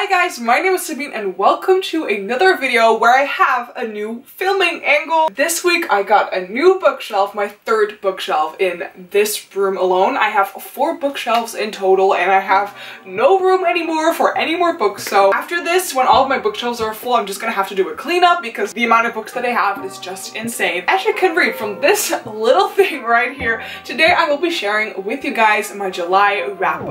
Hi guys, my name is Sabine and welcome to another video where I have a new filming angle. This week I got a new bookshelf, my third bookshelf in this room alone. I have four bookshelves in total and I have no room anymore for any more books. So after this, when all of my bookshelves are full, I'm just gonna have to do a cleanup because the amount of books that I have is just insane. As you can read from this little thing right here, today I will be sharing with you guys my July wrap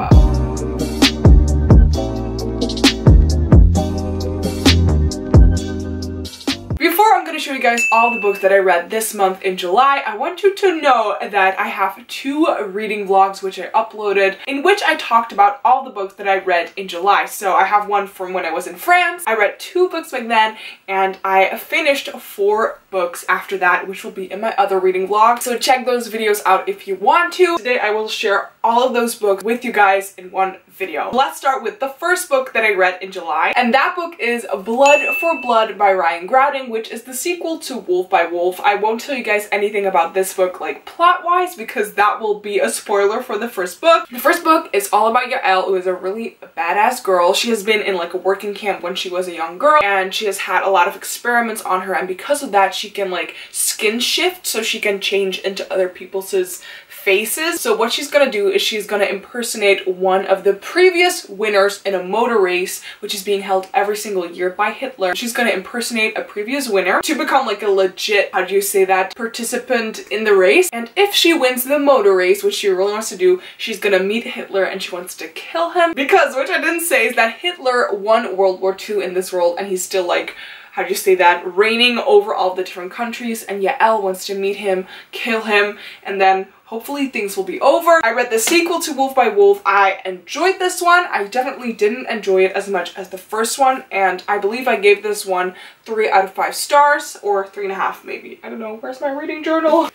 guys all the books that I read this month in July, I want you to know that I have two reading vlogs which I uploaded in which I talked about all the books that I read in July. So I have one from when I was in France, I read two books back then, and I finished four books after that, which will be in my other reading vlog. So check those videos out if you want to. Today I will share all of those books with you guys in one video. Let's start with the first book that I read in July, and that book is Blood for Blood by Ryan Graudin, which is the sequel to Wolf by Wolf. I won't tell you guys anything about this book like plot-wise because that will be a spoiler for the first book. The first book is all about Yael, who is a really badass girl. She has been in like a working camp when she was a young girl, and she has had a lot of experiments on her, and because of that, she can like skin shift so she can change into other people's faces. So what she's gonna do she's gonna impersonate one of the previous winners in a motor race, which is being held every single year by Hitler. She's gonna impersonate a previous winner to become like a legit, how do you say that, participant in the race. And if she wins the motor race, which she really wants to do, she's gonna meet Hitler and she wants to kill him. Because, which I didn't say, is that Hitler won World War II in this world and he's still like how do you say that, reigning over all the different countries and Yael wants to meet him, kill him, and then Hopefully things will be over. I read the sequel to Wolf by Wolf. I enjoyed this one. I definitely didn't enjoy it as much as the first one and I believe I gave this one three out of five stars or three and a half maybe. I don't know. Where's my reading journal?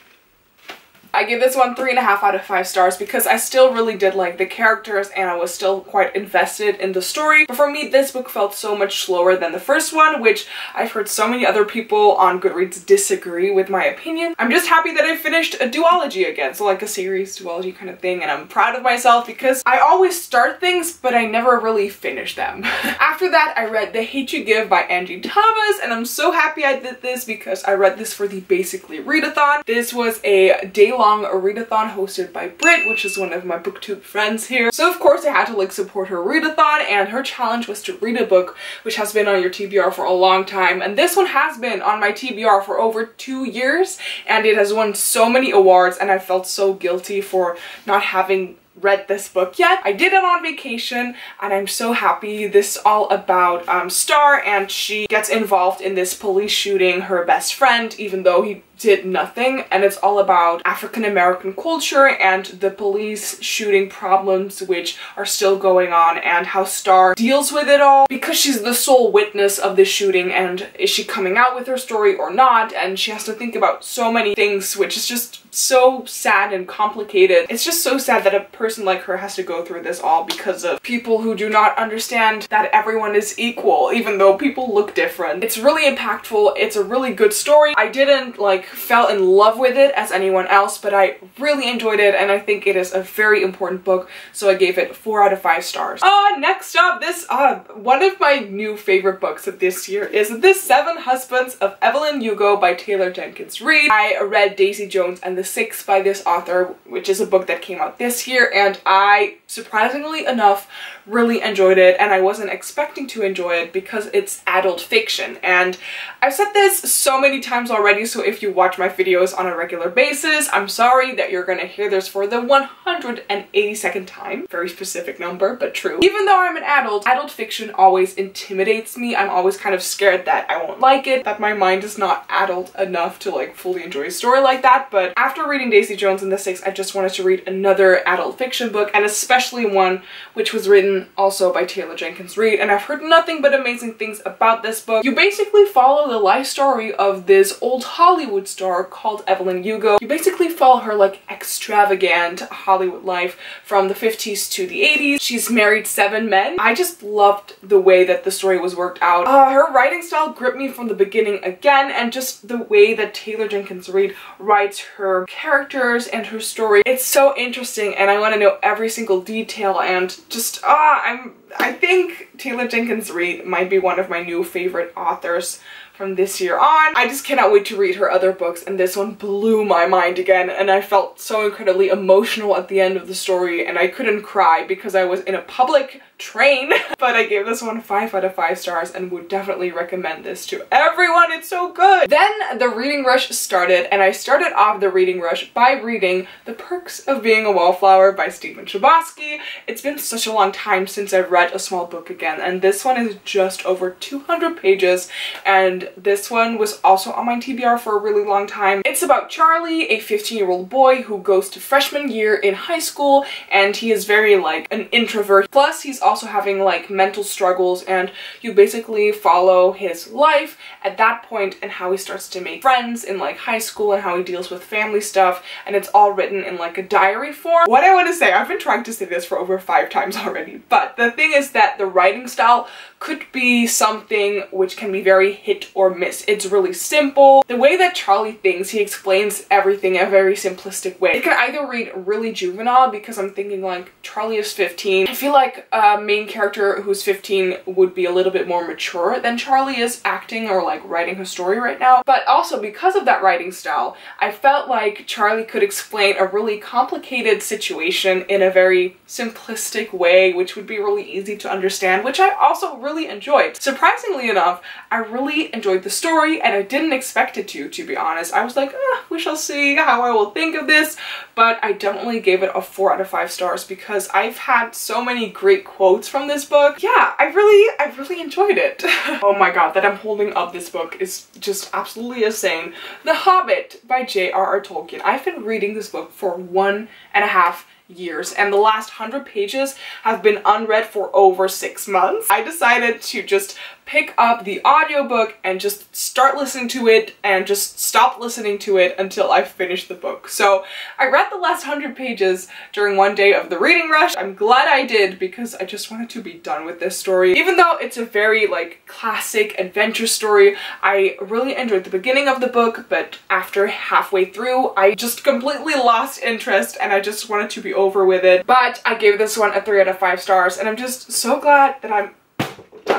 I give this one three and a half out of five stars because I still really did like the characters and I was still quite invested in the story. But for me, this book felt so much slower than the first one, which I've heard so many other people on Goodreads disagree with my opinion. I'm just happy that I finished a duology again, so like a series duology kind of thing, and I'm proud of myself because I always start things, but I never really finish them. After that, I read The Hate You Give by Angie Thomas, and I'm so happy I did this because I read this for the Basically Readathon. This was a day long readathon hosted by Britt, which is one of my booktube friends here. So of course I had to like support her readathon and her challenge was to read a book which has been on your TBR for a long time and this one has been on my TBR for over two years and it has won so many awards and I felt so guilty for not having read this book yet. I did it on vacation and I'm so happy. This is all about um, Star and she gets involved in this police shooting her best friend even though he did nothing and it's all about African American culture and the police shooting problems which are still going on and how Star deals with it all because she's the sole witness of the shooting and is she coming out with her story or not and she has to think about so many things which is just so sad and complicated. It's just so sad that a person like her has to go through this all because of people who do not understand that everyone is equal even though people look different. It's really impactful. It's a really good story. I didn't like fell in love with it as anyone else, but I really enjoyed it and I think it is a very important book, so I gave it 4 out of 5 stars. Uh, next up, this, uh, one of my new favorite books of this year is The Seven Husbands of Evelyn Hugo by Taylor Jenkins Reid. I read Daisy Jones and the Six by this author, which is a book that came out this year, and I, surprisingly enough, really enjoyed it and I wasn't expecting to enjoy it because it's adult fiction and I've said this so many times already so if you watch my videos on a regular basis. I'm sorry that you're gonna hear this for the 182nd time. Very specific number but true. Even though I'm an adult adult fiction always intimidates me. I'm always kind of scared that I won't like it that my mind is not adult enough to like fully enjoy a story like that. But after reading Daisy Jones and the Six I just wanted to read another adult fiction book and especially one which was written written also by Taylor Jenkins Reid. And I've heard nothing but amazing things about this book. You basically follow the life story of this old Hollywood star called Evelyn Hugo. You basically follow her like extravagant Hollywood life from the 50s to the 80s. She's married seven men. I just loved the way that the story was worked out. Uh, her writing style gripped me from the beginning again and just the way that Taylor Jenkins Reid writes her characters and her story. It's so interesting and I want to know every single detail and just ah I'm I think Taylor Jenkins Reid might be one of my new favorite authors from this year on. I just cannot wait to read her other books and this one blew my mind again and I felt so incredibly emotional at the end of the story and I couldn't cry because I was in a public train. but I gave this one 5 out of 5 stars and would definitely recommend this to everyone. It's so good! Then the reading rush started and I started off the reading rush by reading The Perks of Being a Wallflower by Stephen Chbosky. It's been such a long time since I've read a small book again and this one is just over 200 pages and this one was also on my TBR for a really long time. It's about Charlie, a 15 year old boy who goes to freshman year in high school and he is very like an introvert. Plus he's also also having like mental struggles and you basically follow his life at that point and how he starts to make friends in like high school and how he deals with family stuff and it's all written in like a diary form. What I want to say, I've been trying to say this for over five times already, but the thing is that the writing style could be something which can be very hit or miss. It's really simple. The way that Charlie thinks, he explains everything in a very simplistic way. It can either read really juvenile because I'm thinking like Charlie is 15. I feel like a main character who's 15 would be a little bit more mature than Charlie is acting or like writing her story right now. But also because of that writing style, I felt like Charlie could explain a really complicated situation in a very simplistic way, which would be really easy to understand, which I also really enjoyed. Surprisingly enough, I really enjoyed the story and I didn't expect it to, to be honest. I was like, ah, we shall see how I will think of this, but I definitely gave it a 4 out of 5 stars because I've had so many great quotes quotes from this book. Yeah, I really, I really enjoyed it. oh my god, that I'm holding up this book is just absolutely insane. The Hobbit by J.R.R. Tolkien. I've been reading this book for one and a half years and the last 100 pages have been unread for over six months. I decided to just pick up the audiobook and just start listening to it and just stop listening to it until I finish the book. So I read the last 100 pages during one day of the reading rush. I'm glad I did because I just wanted to be done with this story. Even though it's a very like classic adventure story, I really enjoyed the beginning of the book but after halfway through I just completely lost interest and I just wanted to be over with it. But I gave this one a 3 out of 5 stars and I'm just so glad that I'm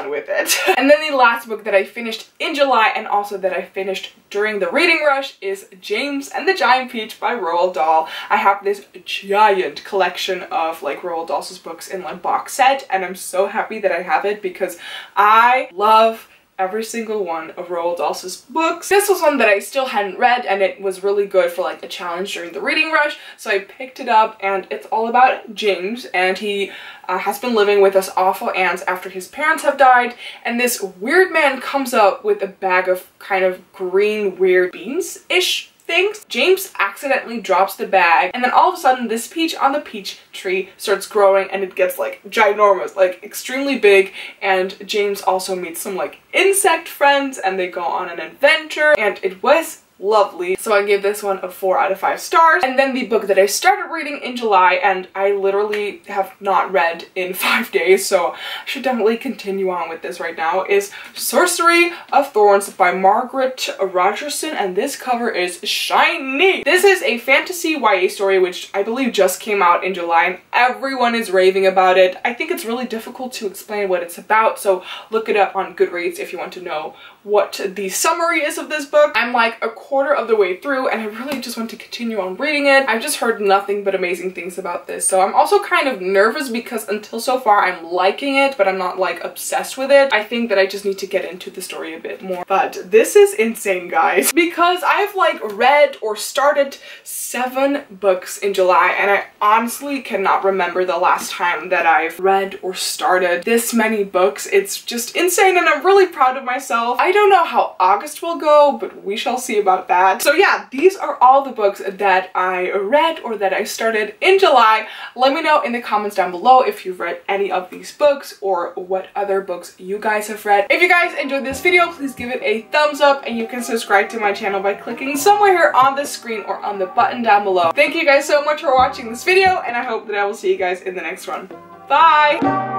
done with it. and then the last book that I finished in July and also that I finished during the reading rush is James and the Giant Peach by Roald Dahl. I have this giant collection of like Roald Dahl's books in like box set and I'm so happy that I have it because I love every single one of Roald Dahl's books. This was one that I still hadn't read and it was really good for like a challenge during the reading rush so I picked it up and it's all about James and he uh, has been living with his awful aunts after his parents have died and this weird man comes up with a bag of kind of green weird beans-ish James accidentally drops the bag and then all of a sudden this peach on the peach tree starts growing and it gets like ginormous, like extremely big and James also meets some like insect friends and they go on an adventure and it was lovely. So I gave this one a 4 out of 5 stars. And then the book that I started reading in July and I literally have not read in 5 days so I should definitely continue on with this right now is Sorcery of Thorns by Margaret Rogerson and this cover is shiny. This is a fantasy YA story which I believe just came out in July and everyone is raving about it. I think it's really difficult to explain what it's about so look it up on Goodreads if you want to know what the summary is of this book. I'm like a quarter of the way through and I really just want to continue on reading it. I've just heard nothing but amazing things about this. So I'm also kind of nervous because until so far I'm liking it, but I'm not like obsessed with it. I think that I just need to get into the story a bit more. But this is insane, guys, because I've like read or started seven books in July and I honestly cannot remember the last time that I've read or started this many books. It's just insane and I'm really proud of myself. I don't know how August will go, but we shall see about that. So yeah, these are all the books that I read or that I started in July. Let me know in the comments down below if you've read any of these books or what other books you guys have read. If you guys enjoyed this video, please give it a thumbs up and you can subscribe to my channel by clicking somewhere here on the screen or on the button down below. Thank you guys so much for watching this video and I hope that I will see you guys in the next one. Bye!